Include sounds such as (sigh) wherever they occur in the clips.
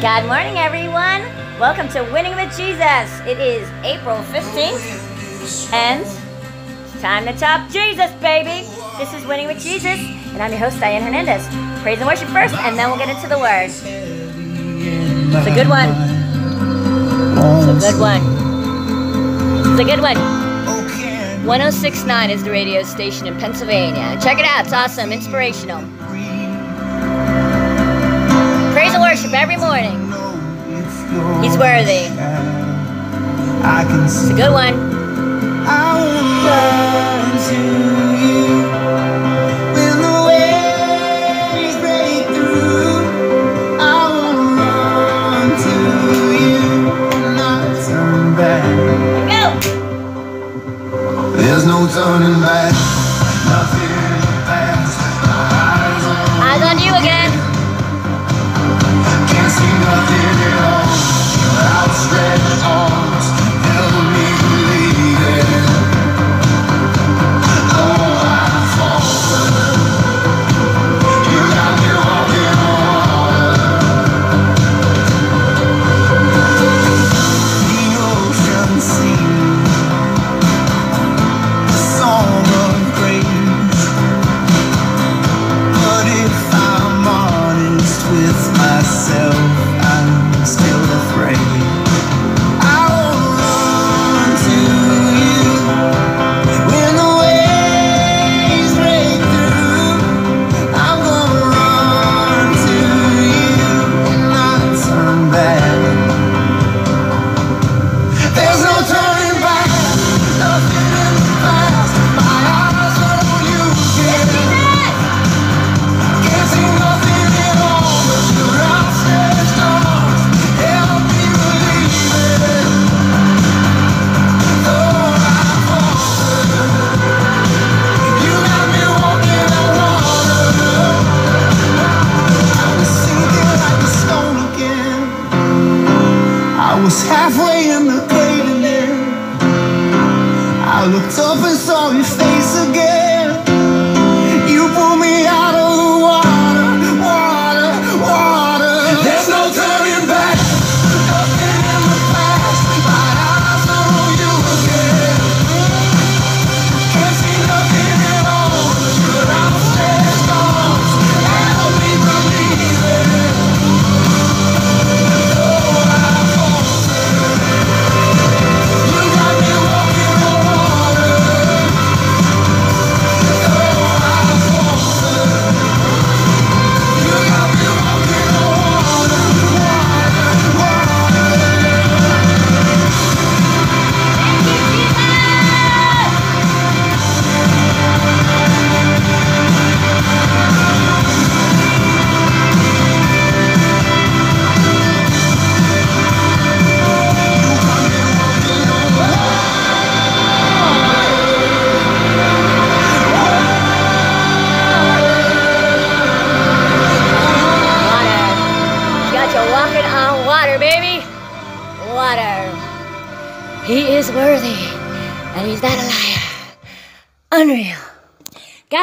Good morning, everyone. Welcome to Winning with Jesus. It is April 15th, and it's time to top Jesus, baby. This is Winning with Jesus, and I'm your host, Diane Hernandez. Praise and worship first, and then we'll get into the Word. It's a good one. It's a good one. It's a good one. 1069 is the radio station in Pennsylvania. Check it out, it's awesome, inspirational. Praise and worship every morning. He's worthy. It's a good one. I will run to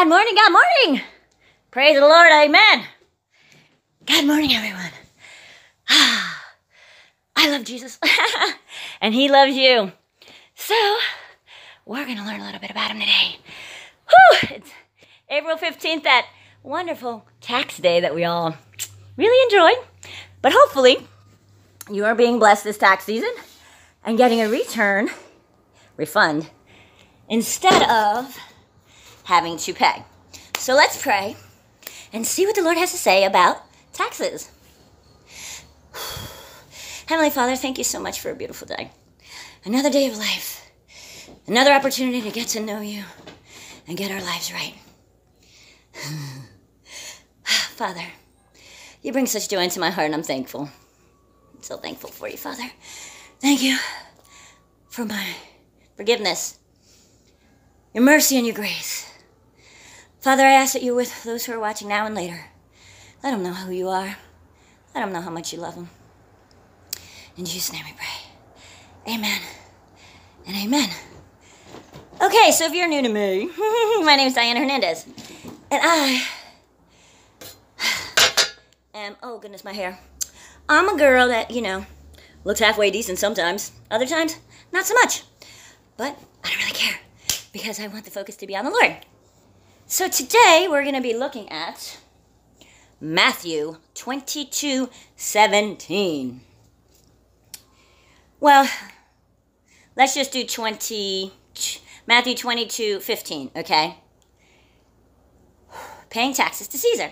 God morning, God morning. Praise the Lord, amen. God morning, everyone. Ah, I love Jesus, (laughs) and he loves you. So, we're going to learn a little bit about him today. Whew, it's April 15th, that wonderful tax day that we all really enjoy. But hopefully, you are being blessed this tax season and getting a return, refund, instead of having to pay. So let's pray and see what the Lord has to say about taxes. (sighs) Heavenly Father, thank you so much for a beautiful day. Another day of life. Another opportunity to get to know you and get our lives right. (sighs) Father, you bring such joy into my heart, and I'm thankful. I'm so thankful for you, Father. Thank you for my forgiveness, your mercy, and your grace. Father, I ask that you're with those who are watching now and later. Let them know who you are. Let them know how much you love them. In Jesus' name we pray. Amen and amen. Okay, so if you're new to me, (laughs) my name is Diana Hernandez, and I (sighs) am, oh goodness, my hair. I'm a girl that, you know, looks halfway decent sometimes. Other times, not so much. But I don't really care because I want the focus to be on the Lord. So today we're going to be looking at Matthew 22 17. Well, let's just do 20, Matthew 22 15, okay? (sighs) Paying taxes to Caesar.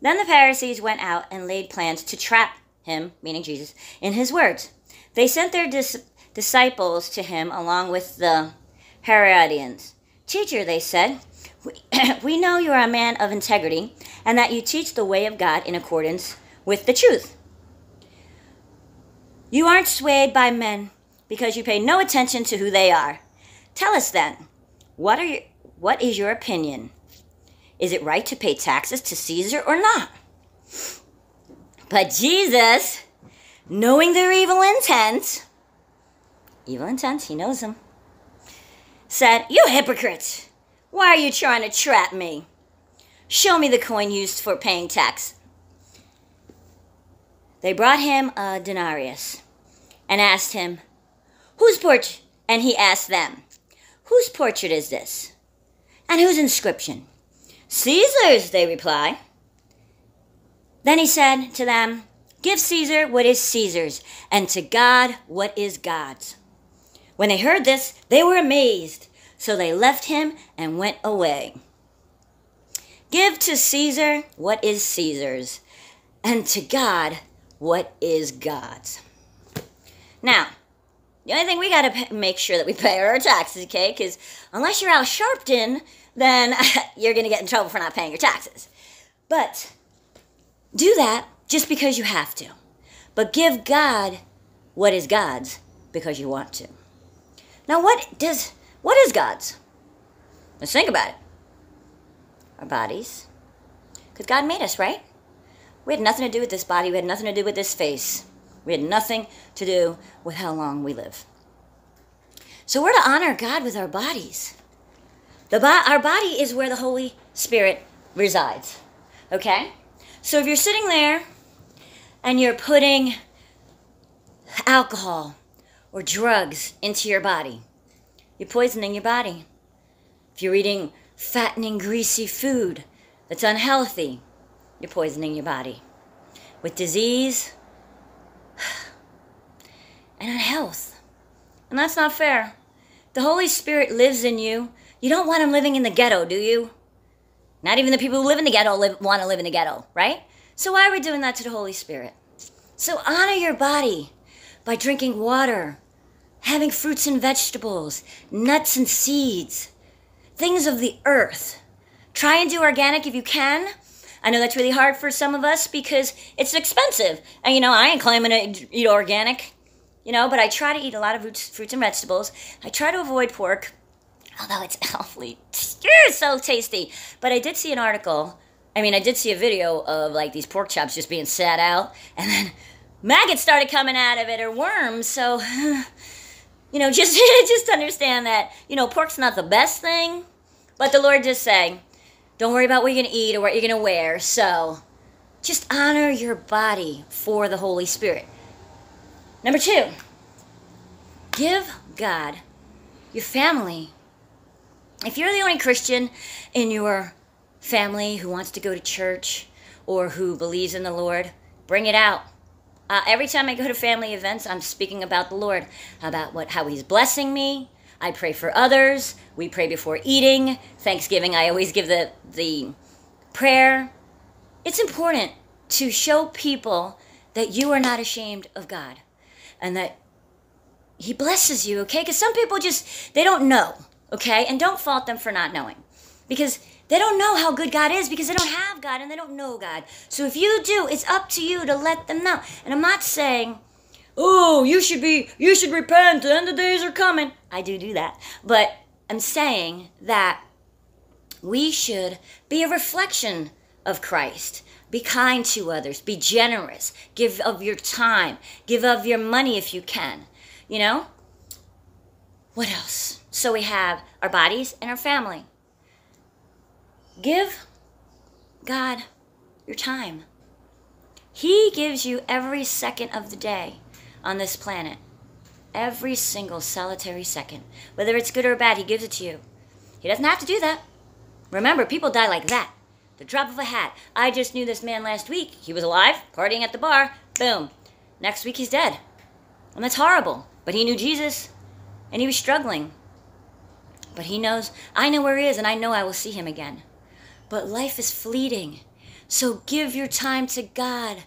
Then the Pharisees went out and laid plans to trap him, meaning Jesus, in his words. They sent their dis- disciples to him along with the Herodians. Teacher, they said, we, (clears throat) we know you are a man of integrity and that you teach the way of God in accordance with the truth. You aren't swayed by men because you pay no attention to who they are. Tell us then, what, are your, what is your opinion? Is it right to pay taxes to Caesar or not? But Jesus, knowing their evil intent, evil intent, he knows them, said, You hypocrites! Why are you trying to trap me? Show me the coin used for paying tax. They brought him a denarius and asked him, Whose portrait? And he asked them, Whose portrait is this? And whose inscription? Caesar's, they reply. Then he said to them, Give Caesar what is Caesar's, and to God what is God's. When they heard this, they were amazed. So they left him and went away. Give to Caesar what is Caesar's, and to God what is God's. Now, the only thing we got to make sure that we pay our taxes, okay? Because unless you're Al Sharpton, then (laughs) you're going to get in trouble for not paying your taxes. But do that just because you have to. But give God what is God's because you want to. Now, what does what is God's? Let's think about it. Our bodies, because God made us, right? We had nothing to do with this body. We had nothing to do with this face. We had nothing to do with how long we live. So we're to honor God with our bodies. The bo- our body is where the Holy Spirit resides. Okay? So if you're sitting there and you're putting alcohol or drugs into your body, you're poisoning your body. If you're eating fattening, greasy food that's unhealthy, you're poisoning your body with disease (sighs) and unhealth. And that's not fair. The Holy Spirit lives in you. You don't want him living in the ghetto, do you? Not even the people who live in the ghetto live, want to live in the ghetto, right? So why are we doing that to the Holy Spirit? So honor your body by drinking water, having fruits and vegetables, nuts and seeds, things of the earth. Try and do organic if you can. I know that's really hard for some of us because it's expensive. And you know, I ain't claiming to eat organic, you know, but I try to eat a lot of fruits, fruits and vegetables. I try to avoid pork, although it's (laughs) awfully so tasty. But I did see an article. I mean, I did see a video of like these pork chops just being sat out, and then maggots started coming out of it or worms. So, (sighs) you know, (laughs) just just understand that you know pork's not the best thing, but the Lord just saying, don't worry about what you're gonna eat or what you're gonna wear. So, just honor your body for the Holy Spirit. Number two, give God your family. If you're the only Christian in your family who wants to go to church or who believes in the Lord, bring it out. Uh, every time I go to family events, I'm speaking about the Lord, about what how He's blessing me. I pray for others. We pray before eating. Thanksgiving, I always give the the prayer. It's important to show people that you are not ashamed of God and that he blesses you, okay? Because some people just, they don't know, okay? And don't fault them for not knowing. Because they don't know how good God is because they don't have God and they don't know God. So if you do, it's up to you to let them know. And I'm not saying, oh, you should be, you should repent, and the end of days are coming. I do do that. But I'm saying that we should be a reflection of Christ. Be kind to others. Be generous. Give of your time. Give of your money if you can. You know? What else? So we have our bodies and our family. Give God your time. He gives you every second of the day on this planet. Every single solitary second. Whether it's good or bad, He gives it to you. He doesn't have to do that. Remember, people die like that. The drop of a hat. I just knew this man last week. He was alive, partying at the bar. Boom. Next week, he's dead. And that's horrible. But he knew Jesus, and he was struggling. But he knows, I know where he is, and I know I will see him again. But life is fleeting. So give your time to God.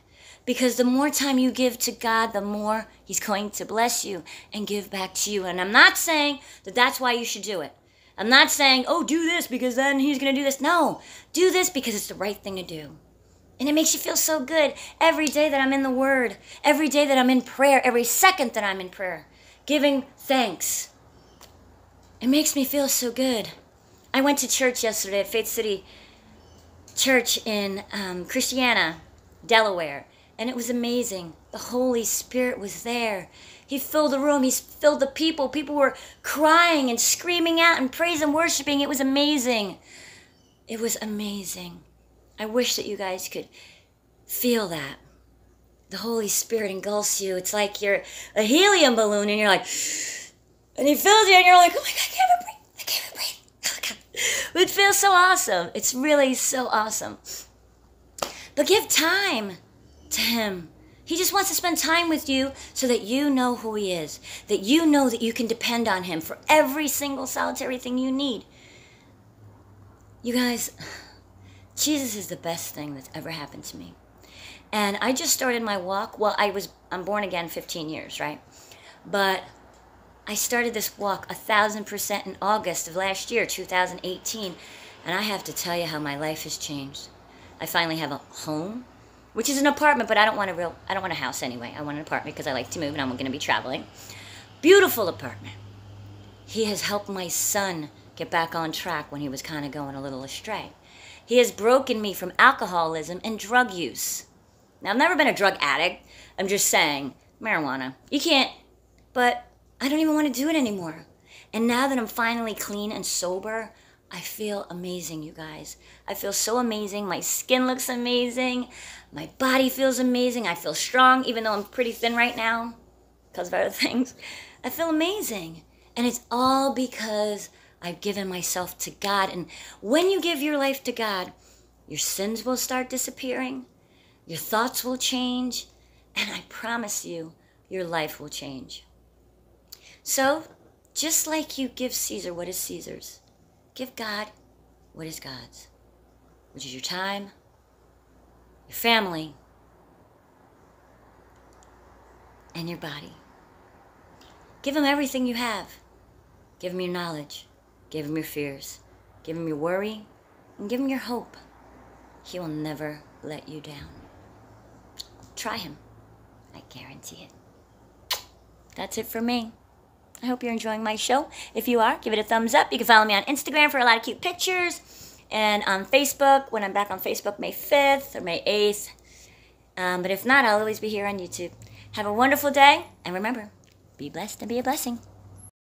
Because the more time you give to God, the more He's going to bless you and give back to you. And I'm not saying that that's why you should do it. I'm not saying, oh, do this because then He's going to do this. No, do this because it's the right thing to do. And it makes you feel so good every day that I'm in the Word, every day that I'm in prayer, every second that I'm in prayer, giving thanks. It makes me feel so good. I went to church yesterday at Faith City Church in um, Christiana, Delaware, and it was amazing. The Holy Spirit was there. He filled the room, He filled the people. People were crying and screaming out and praising and worshiping. It was amazing. It was amazing. I wish that you guys could feel that. The Holy Spirit engulfs you. It's like you're a helium balloon and you're like, and He fills you and you're like, oh my God, I can't breathe. I can't even breathe. Oh God. (laughs) It feels so awesome. It's really so awesome. But give time to Him. He just wants to spend time with you so that you know who He is, that you know that you can depend on Him for every single solitary thing you need. You guys, Jesus is the best thing that's ever happened to me. And I just started my walk. Well, I was I'm born again 15 years, right? But I started this walk a thousand percent in August of last year, 2018, and I have to tell you how my life has changed. I finally have a home, which is an apartment, but I don't want a real I don't want a house anyway. I want an apartment because I like to move and I'm going to be traveling. Beautiful apartment. He has helped my son get back on track when he was kind of going a little astray. He has broken me from alcoholism and drug use. Now, I've never been a drug addict. I'm just saying, marijuana. You can't, but I don't even want to do it anymore. And now that I'm finally clean and sober, I feel amazing, you guys. I feel so amazing. My skin looks amazing. My body feels amazing. I feel strong, even though I'm pretty thin right now because of other (laughs) things. I feel amazing. And it's all because I've given myself to God. And when you give your life to God, your sins will start disappearing, your thoughts will change, and I promise you, your life will change. So, just like you give Caesar what is Caesar's, give God what is God's, which is your time, your family, and your body. Give him everything you have. Give him your knowledge. Give him your fears. Give him your worry. And give him your hope. He will never let you down. Try him. I guarantee it. That's it for me. I hope you're enjoying my show. If you are, give it a thumbs up. You can follow me on Instagram for a lot of cute pictures and on Facebook when I'm back on Facebook May 5th or May 8th. Um, but if not, I'll always be here on YouTube. Have a wonderful day, and remember, be blessed and be a blessing.